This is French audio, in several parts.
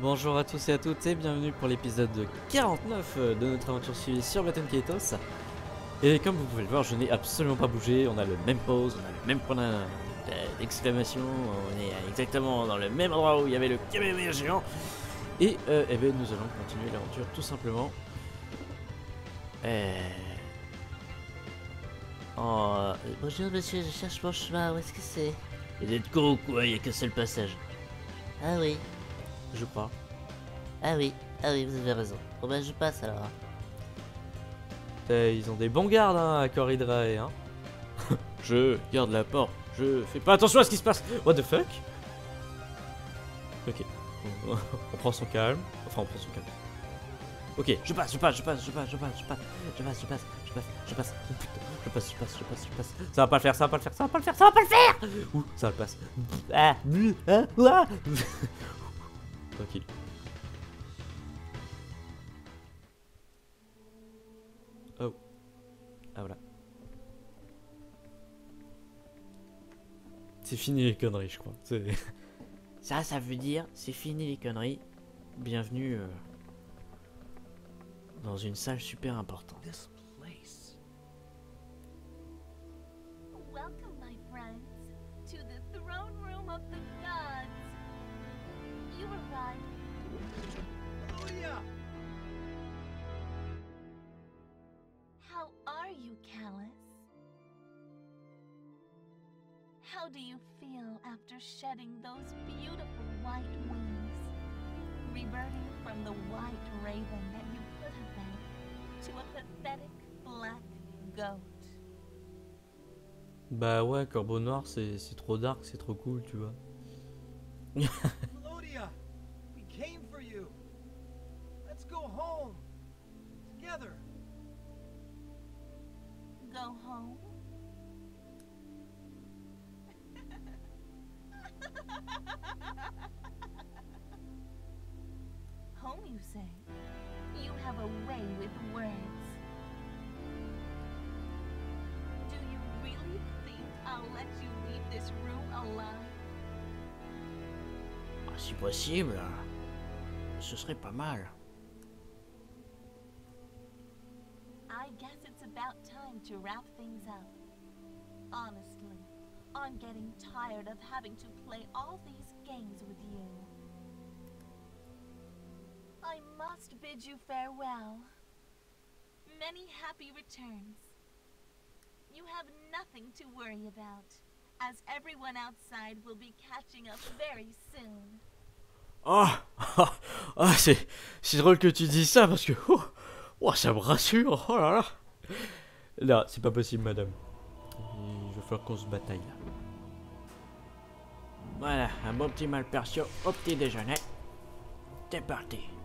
Bonjour à tous et à toutes et bienvenue pour l'épisode 49 de notre aventure suivie sur Baton Kaitos. Et comme vous pouvez le voir, je n'ai absolument pas bougé, on a le même pose, on a le même point d'exclamation, on est exactement dans le même endroit où il y avait le Kamehameha géant. Et euh, eh ben, nous allons continuer l'aventure tout simplement. Euh... Oh, Bonjour monsieur, je cherche mon chemin, où est-ce que c'est? Vous êtes con ou quoi Il n'y a qu'un seul passage. Ah oui, je crois. ah oui, ah oui, vous avez raison. Bon ben je passe alors. Eh, ils ont des bons gardes hein, à Corridrae, hein. je garde la porte, je fais pas attention à ce qui se passe. What the fuck Ok, on, prend son calme. Enfin, on prend son calme. Ok, je passe, je passe, je passe, je passe, je passe, je passe, je passe, je passe, je passe, je passe. Oh, putain, je passe, je passe, je passe, je passe. Ça va pas le faire, ça va pas le faire, ça va pas le faire, ça va pas le faire. Ouh, ça le passe. Ah, ah, ouah. Tranquille. Oh. Ah voilà. C'est fini les conneries, je crois. Ça, ça veut dire c'est fini les conneries. Bienvenue euh, dans une salle super importante. Do you feel after shedding those beautiful white wings? Reverting from the white raven that you could have been to a pathetic black goat. Bah ouais, Corbeau Noir, c'est c'est trop dark, c'est trop cool, tu vois. Melodia! We came for you! Let's go home! Together! Go home? Say? You have a way with words. Do you really think I'll let you leave this room alive? Ah, si possible, ce serait pas mal. I guess it's about time to wrap things up. Honestly, I'm getting tired of having to play all these games with you. Must bid you farewell. Many happy returns. You have nothing to worry about, as everyone outside will be catching up very soon. Oh, ah, ah, c'est c'est drôle que tu dis ça parce que oh, oh, ça me rassure. Oh là là. Là, c'est pas possible, madame. Il va falloir qu'on se bataille là. Voilà, un bon petit mal perso au petit déjeuner. C'est parti.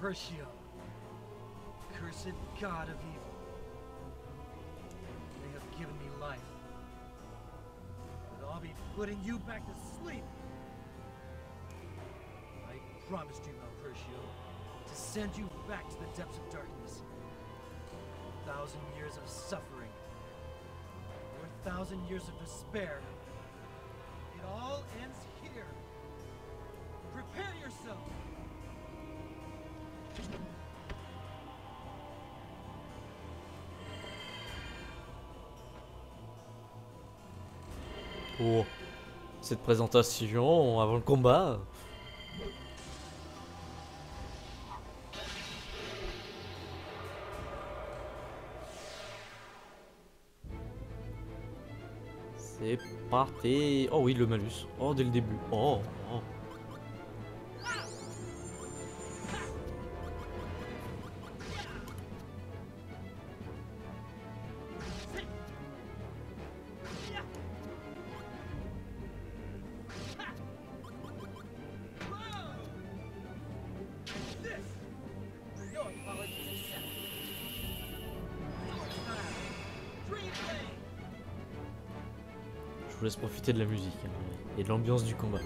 Malpertio, cursed god of evil. They have given me life. But I'll be putting you back to sleep. I promised you, Malpertio, to send you back to the depths of darkness. A thousand years of suffering. Or a thousand years of despair. It all ends here. Prepare yourself! Oh, cette présentation avant le combat. C'est parti. Oh oui, le malus. Oh, dès le début. Oh, oh. vous laisse profiter de la musique hein, et de l'ambiance du combat.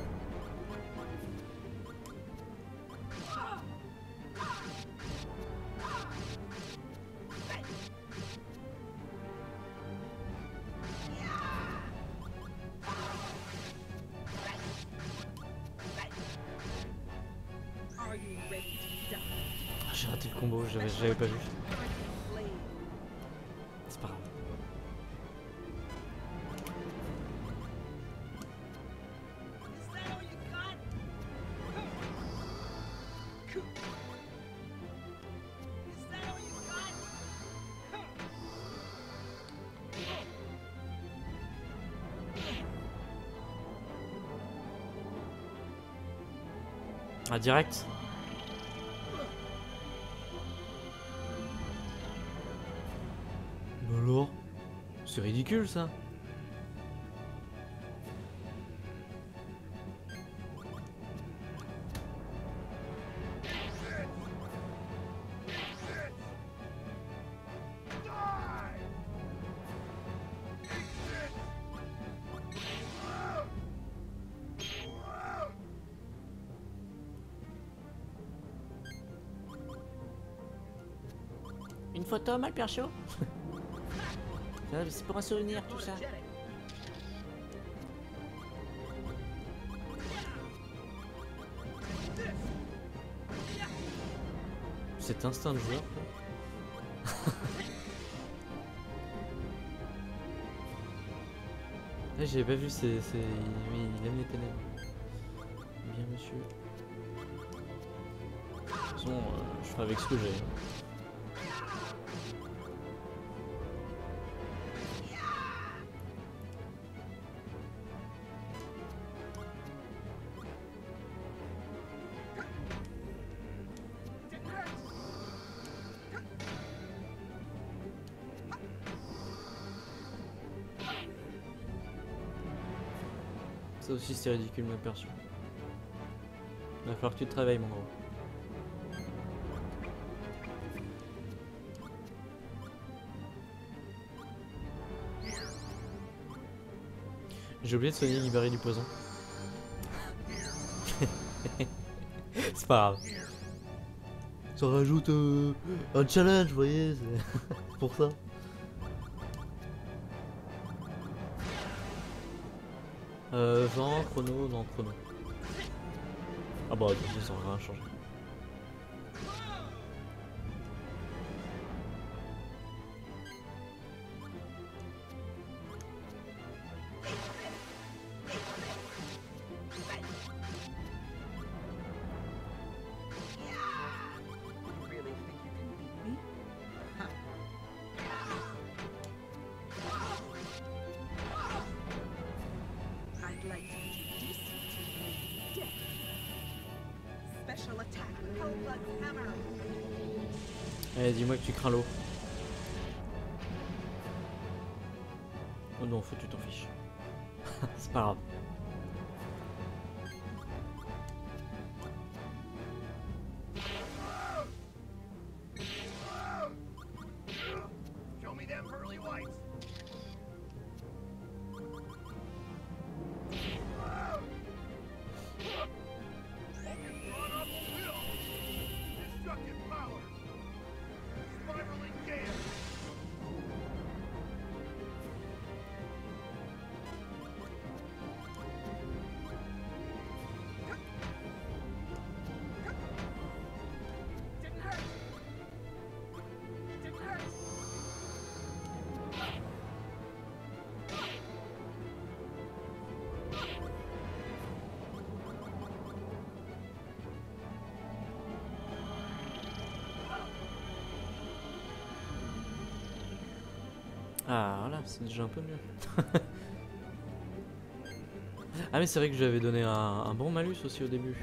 J'ai raté le combo, j'avais pas vu. C'est pas grave. Direct. C'est ridicule ça photo, mal percho C'est pour un souvenir, tout ça. Cet instinct de joueur. quoi. Ah, J'avais pas vu, c'est. Oui, il aime les ténèbres. Bien, monsieur. De toute façon, euh, je ferai avec ce que j'ai. Aussi, c'est ridicule, ma perso. Il va falloir que tu te réveilles, mon gros. J'ai oublié de soigner libérer du poison. c'est pas grave. Ça rajoute euh, un challenge, vous voyez, pour ça. Euh, vent, chrono, non, chrono. Ah bah, ça va rien changer. Allez, dis-moi que tu crains l'eau. Oh non, faut que tu t'en fiches. c'est pas grave. Ah, voilà, c'est déjà un peu mieux. ah, mais c'est vrai que j'avais donné un, bon malus aussi au début.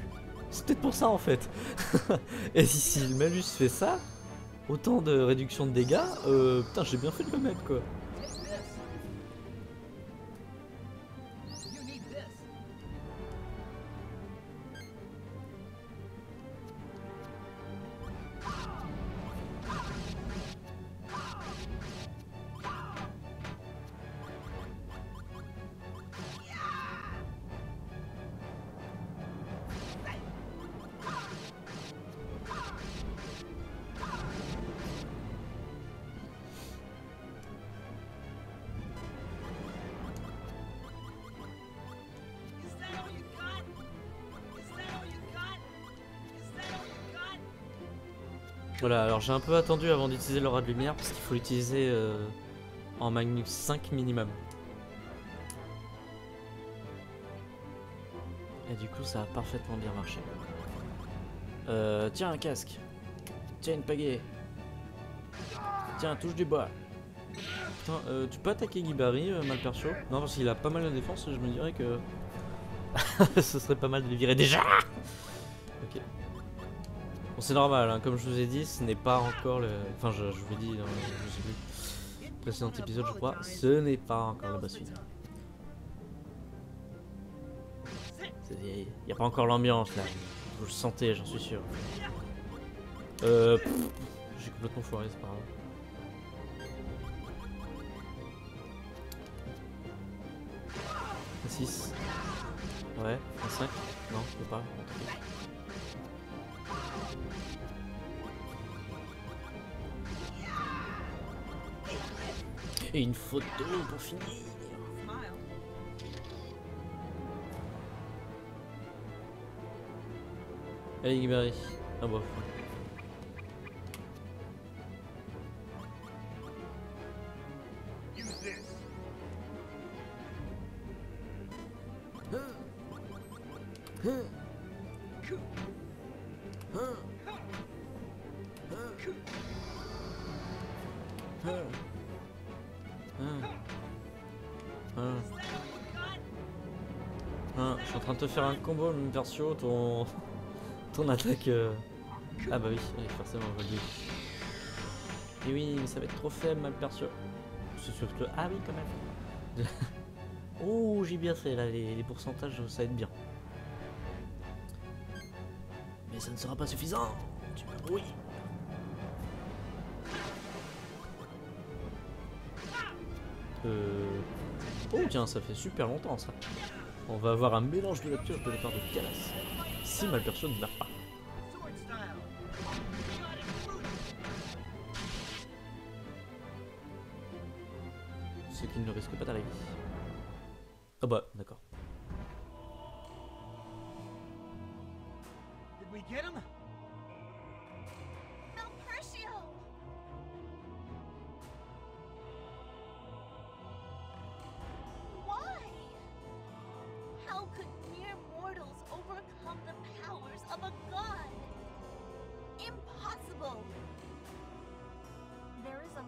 C'est peut-être pour ça en fait. Et si, si le malus fait ça, autant de réduction de dégâts, euh, putain, j'ai bien fait de le mettre quoi. Voilà, alors j'ai un peu attendu avant d'utiliser l'aura de lumière parce qu'il faut l'utiliser euh, en Magnus 5 minimum. Et du coup, ça a parfaitement bien marché. Euh, tiens, un casque. Tiens, une pagaie. Tiens, touche du bois. Putain, euh, tu peux attaquer Gibari, euh, Malpercho Non, parce qu'il a pas mal de défense, je me dirais que... Ce serait pas mal de le virer déjà. Bon, c'est normal, hein, comme je vous ai dit, ce n'est pas encore le... Enfin, je, vous l'ai dit dans le plus, précédent épisode, je crois, ce n'est pas encore la boss finale. Il n'y a pas encore l'ambiance là. Vous le sentez, j'en suis sûr. Euh. J'ai complètement foiré, c'est pas grave. Un 6. Ouais, un 5. Non, je peux pas. Et une photo pour finir. Allez, Gibari. Ah bof. Te faire un combo, le Versio, ton... ton attaque... euh, Ah bah oui, forcément, on va le. Et oui, mais ça va être trop faible, mal. C'est sûr que... Ah oui, quand même. oh, j'ai bien fait, là, les, pourcentages, ça va être bien. Mais ça ne sera pas suffisant. Tu. Euh... Oh tiens, ça fait super longtemps ça. On va avoir un mélange de la pioche de la part de Calas. Si Malperso ne meurt pas. Ce qui ne risque pas d'arriver. Ah bah, d'accord. Did we get him?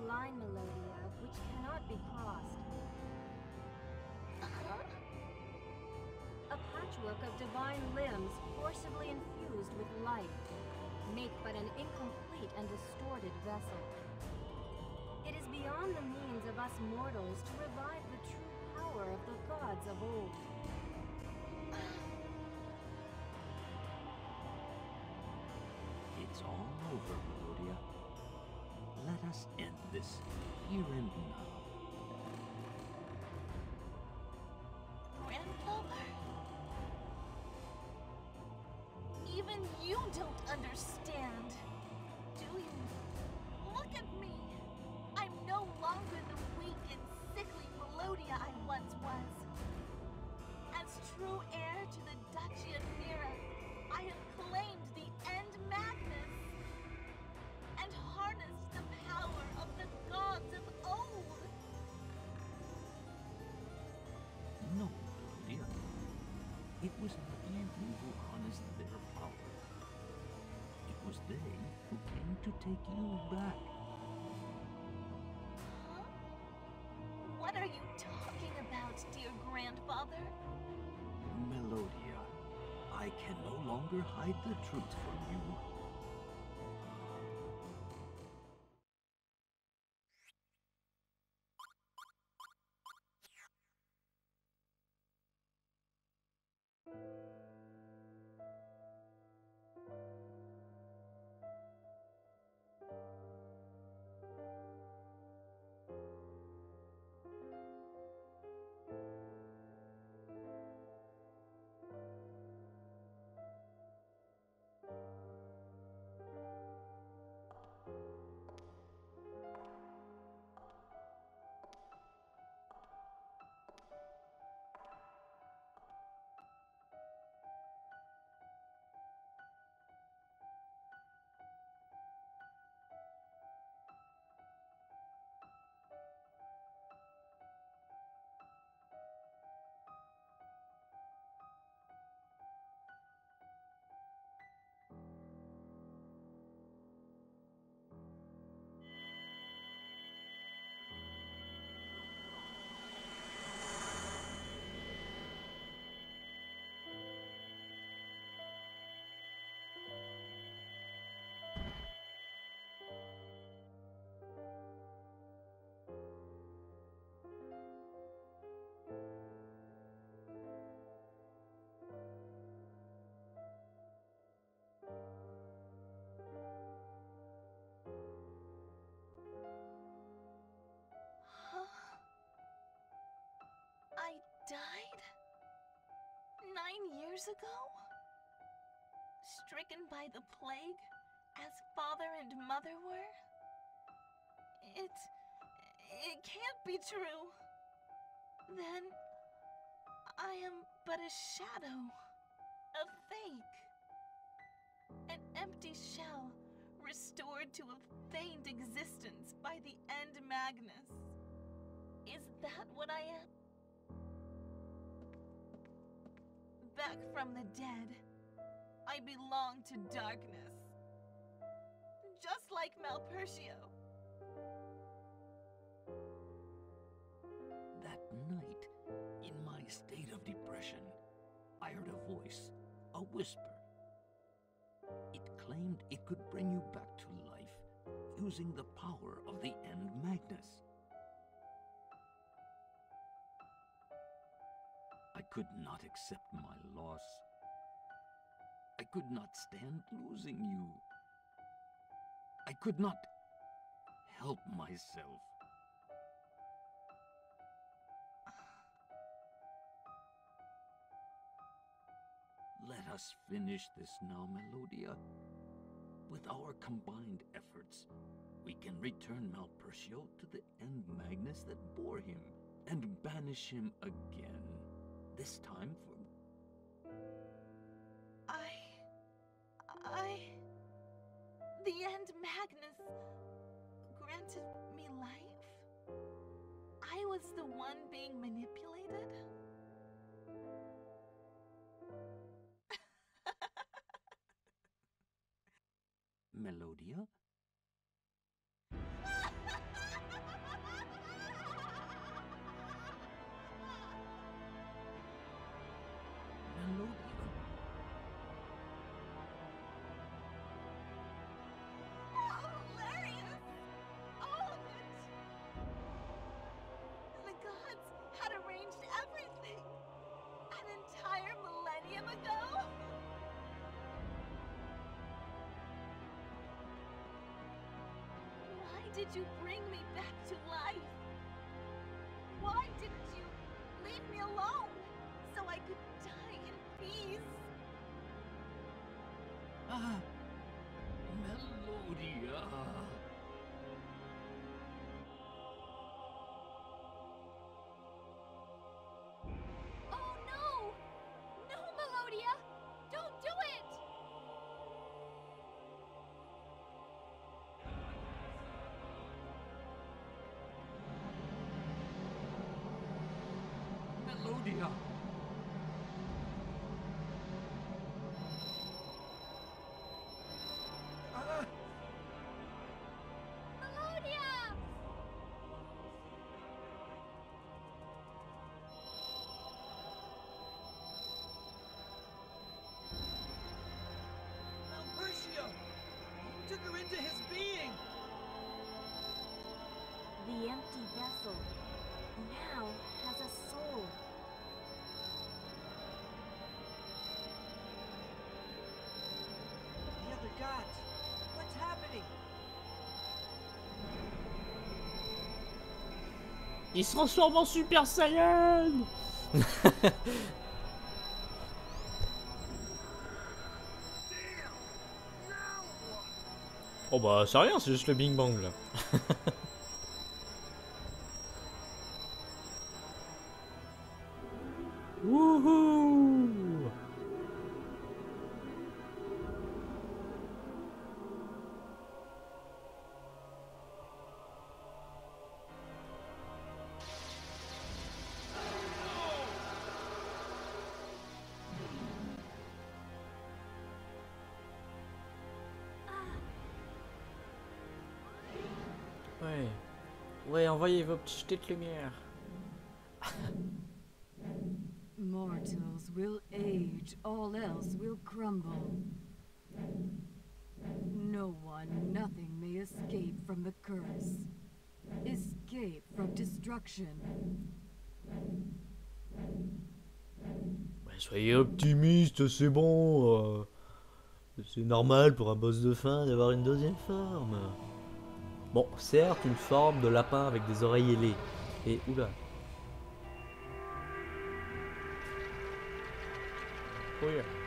Line, Melodia, which cannot be crossed. A patchwork of divine limbs forcibly infused with life make but an incomplete and distorted vessel. It is beyond the means of us mortals to revive the true power of the gods of old. It's all over, us end this here and now. It was not you who harnessed their power. It was they who came to take you back. Huh? What are you talking about, dear grandfather? Melodia, I can no longer hide the truth from you. Years ago? Stricken by the plague, as father and mother were? It. it can't be true. Then. I am but a shadow. A fake. An empty shell, restored to a feigned existence by the End Magnus. Is that what I am? Back from the dead, I belong to darkness. Just like Malpertio. That night, in my state of depression, I heard a voice, a whisper. It claimed it could bring you back to life using the power of the End Magnus. Could not accept my loss. I could not stand losing you. I could not help myself. Let us finish this now, Melodia. With our combined efforts, we can return Malpertio to the End Magnus that bore him and banish him again. This time for I. I. The End Magnus granted me life? I was the one being manipulated? Melodia? Melodia? Did you bring me back to life? Why didn't you leave me alone so I could die in peace? Ah, Melodia. Melodia. Ah, Il se transforme en Super Saiyan Oh bah c'est rien, c'est juste le Bing Bang là. Wouhou Ouais, envoyez vos petites lumières. Mortals will age, all else will crumble. No one, nothing may escape from the curse. Escape from destruction. Ouais, soyez optimistes, c'est bon. euh, C'est normal pour un boss de fin d'avoir une deuxième forme. Bon, certes, une forme de lapin avec des oreilles ailées. Et oula. couilles.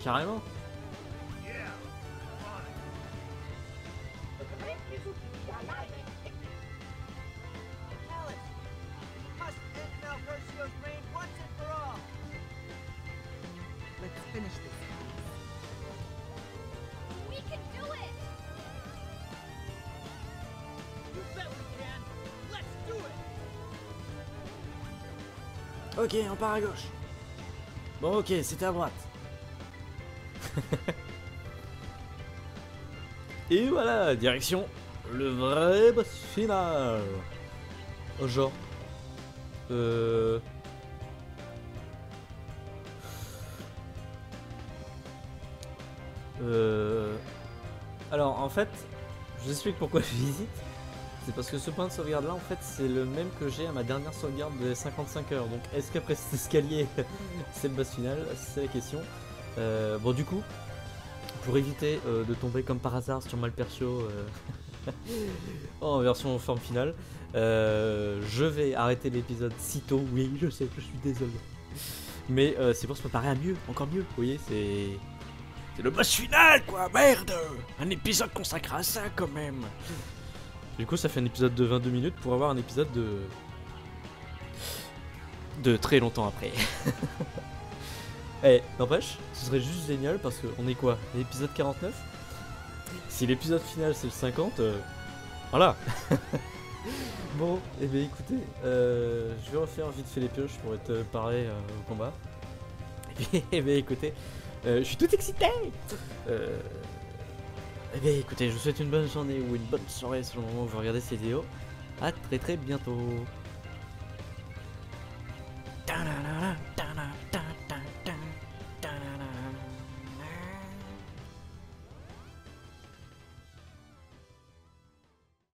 It. Ok, on part à gauche. Bon, ok, c'était à droite. Et voilà, direction le vrai boss final. Genre. Euh. Euh. Alors, en fait, je vous explique pourquoi je visite. C'est parce que ce point de sauvegarde là en fait c'est le même que j'ai à ma dernière sauvegarde de 55 heures donc est-ce qu'après cet escalier c'est le boss final? C'est la question Euh, bon du coup pour éviter euh, de tomber comme par hasard sur Malpercio euh, en version forme finale je vais arrêter l'épisode si tôt oui je sais je suis désolé mais c'est pour se préparer à mieux encore mieux vous voyez c'est C'est le boss final, quoi, merde Un épisode consacré à ça, quand même Du coup, ça fait un épisode de 22 minutes pour avoir un épisode de. de très longtemps après. Eh, n'empêche, ce serait juste génial parce qu'on est quoi L'épisode 49 Si l'épisode final c'est le 50, euh, voilà Bon, et eh bien écoutez, euh, je vais refaire vite fait les pioches pour te parler euh, au combat. Et bien, eh bien écoutez, euh, je suis tout excité euh, eh bien écoutez, je vous souhaite une bonne journée ou une bonne soirée selon le moment où vous regardez cette vidéo. A très très bientôt.